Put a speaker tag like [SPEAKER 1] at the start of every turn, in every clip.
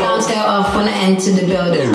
[SPEAKER 1] Now go off when I enter the
[SPEAKER 2] building.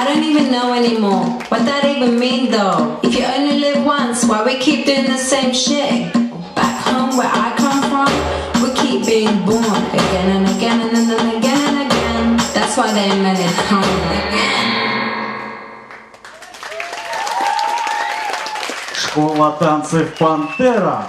[SPEAKER 2] I don't even know anymore. What that even mean though? If you only live once, why we keep doing the same shit? Back home where I come from, we keep being born again and again and then again and again. That's why they made it home again.
[SPEAKER 3] Школа танців Пантера.